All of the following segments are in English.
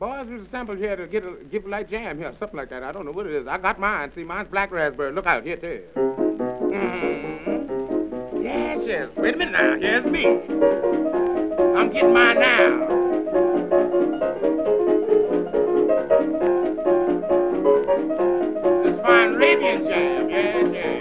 Boys, there's a sample here to get a, give light jam here, something like that. I don't know what it is. I got mine. See, mine's black raspberry. Look out here, too. Mm-hmm. Yes, yes. Wait a minute now. Here's me. I'm getting mine now. Arabian jam. Yes, yes.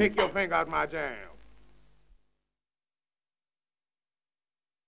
Take your finger out my jam.